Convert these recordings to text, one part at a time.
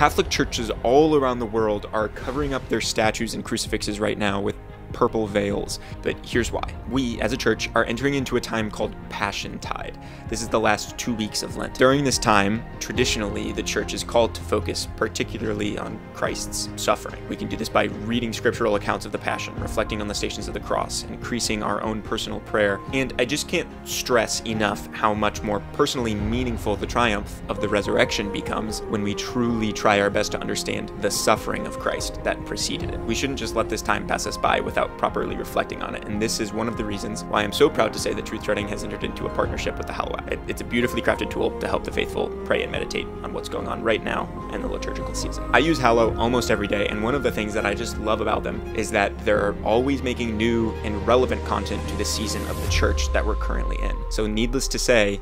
Catholic churches all around the world are covering up their statues and crucifixes right now with purple veils. But here's why. We, as a church, are entering into a time called Passion Tide. This is the last two weeks of Lent. During this time, traditionally, the church is called to focus particularly on Christ's suffering. We can do this by reading scriptural accounts of the Passion, reflecting on the stations of the cross, increasing our own personal prayer, and I just can't stress enough how much more personally meaningful the triumph of the resurrection becomes when we truly try our best to understand the suffering of Christ that preceded it. We shouldn't just let this time pass us by without without properly reflecting on it. And this is one of the reasons why I'm so proud to say that Truth Charting has entered into a partnership with the Hallow app. It's a beautifully crafted tool to help the faithful pray and meditate on what's going on right now in the liturgical season. I use Hallow almost every day, and one of the things that I just love about them is that they're always making new and relevant content to the season of the church that we're currently in. So, needless to say,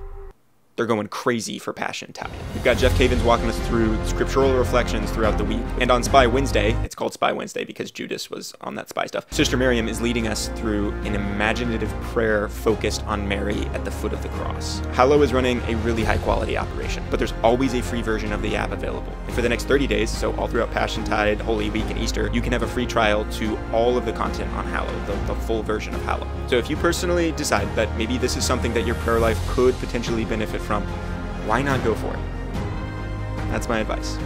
they're going crazy for Passion Tide. We've got Jeff Cavins walking us through scriptural reflections throughout the week. And on Spy Wednesday, it's called Spy Wednesday because Judas was on that spy stuff. Sister Miriam is leading us through an imaginative prayer focused on Mary at the foot of the cross. Hallow is running a really high quality operation, but there's always a free version of the app available. And for the next 30 days, so all throughout Passion Tide, Holy Week, and Easter, you can have a free trial to all of the content on Hallow, the, the full version of Hallow. So if you personally decide that maybe this is something that your prayer life could potentially benefit from, why not go for it? That's my advice.